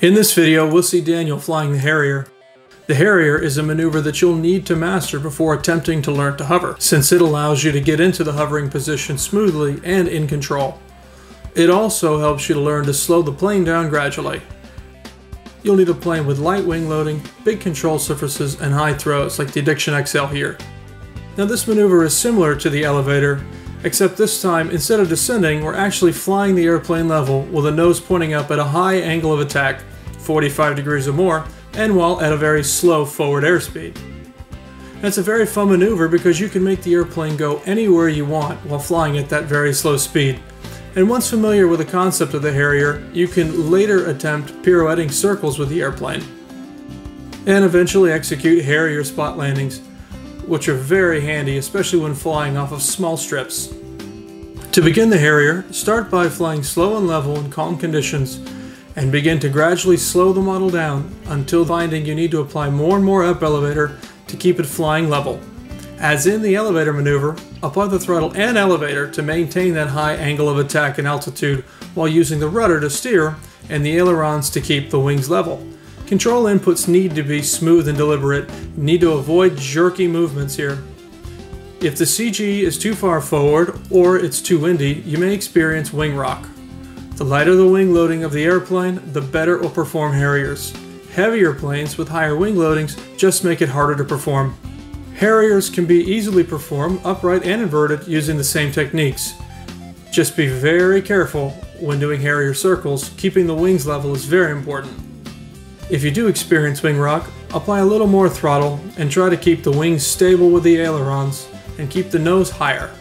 In this video, we'll see Daniel flying the Harrier. The Harrier is a maneuver that you'll need to master before attempting to learn to hover, since it allows you to get into the hovering position smoothly and in control. It also helps you to learn to slow the plane down gradually. You'll need a plane with light wing loading, big control surfaces, and high throws like the Addiction XL here. Now this maneuver is similar to the elevator, except this time instead of descending, we're actually flying the airplane level with the nose pointing up at a high angle of attack 45 degrees or more, and while at a very slow forward airspeed. That's a very fun maneuver because you can make the airplane go anywhere you want while flying at that very slow speed. And once familiar with the concept of the Harrier, you can later attempt pirouetting circles with the airplane. And eventually execute Harrier spot landings, which are very handy, especially when flying off of small strips. To begin the Harrier, start by flying slow and level in calm conditions and begin to gradually slow the model down until finding you need to apply more and more up elevator to keep it flying level. As in the elevator maneuver, apply the throttle and elevator to maintain that high angle of attack and altitude while using the rudder to steer and the ailerons to keep the wings level. Control inputs need to be smooth and deliberate, need to avoid jerky movements here. If the CG is too far forward or it's too windy, you may experience wing rock. The lighter the wing loading of the airplane, the better it will perform Harriers. Heavier planes with higher wing loadings just make it harder to perform. Harriers can be easily performed upright and inverted using the same techniques. Just be very careful when doing Harrier circles, keeping the wings level is very important. If you do experience wing rock, apply a little more throttle and try to keep the wings stable with the ailerons and keep the nose higher.